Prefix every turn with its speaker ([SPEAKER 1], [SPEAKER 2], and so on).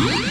[SPEAKER 1] Bye.